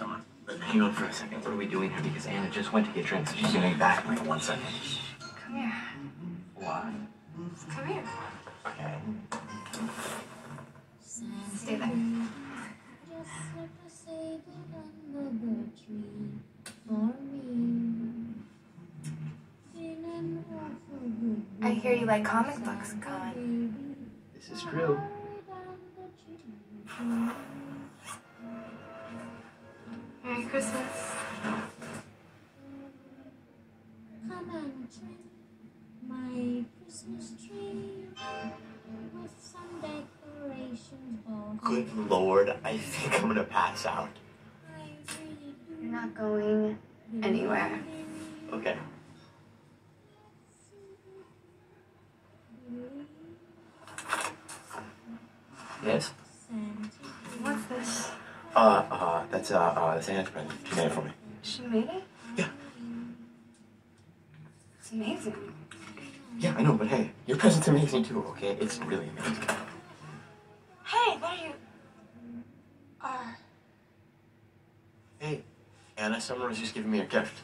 Uh, hang on for a second. What are we doing here? Because Anna just went to get drinks. She's gonna be back in like one second. Come here. What? Come here. Okay. Stay there. I hear you like comic books, Cohen. This is true. Mm-hmm. Merry Christmas. Come and trim my Christmas tree with some decorations all Good lord, I think I'm gonna pass out. I really do You're not going anywhere. Okay. Yes? Santa. What's this? Uh, uh, that's, uh, uh, that's Anna's present. She made it for me. She made it? Yeah. It's amazing. Yeah, I know, but hey, your present's amazing too, okay? It's really amazing. Hey, what are you? Are Hey, Anna Summer was just giving me a gift.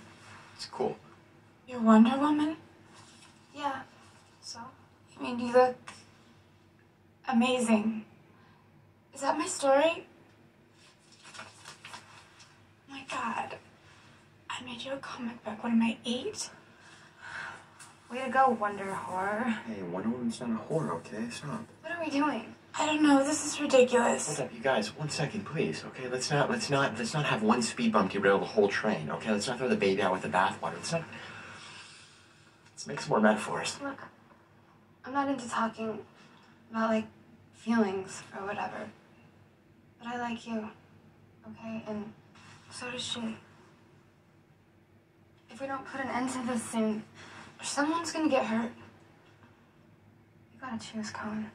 It's cool. You're Wonder Woman? Yeah. So? I mean, you look amazing. Is that my story? my god. I made you a comic book. What am I, eight? Way to go, Wonder Horror. Hey, Wonder Woman's not a horror, okay? Stop. What are we doing? I don't know. This is ridiculous. Hold up, you guys. One second, please. Okay, let's not, let's not, let's not have one speed bump derail the whole train. Okay, let's not throw the baby out with the bathwater. Let's not. Let's make some more metaphors. Look, I'm not into talking about like feelings or whatever. But I like you, okay? And so does she. If we don't put an end to this soon, someone's gonna get hurt. You gotta choose, Cohen.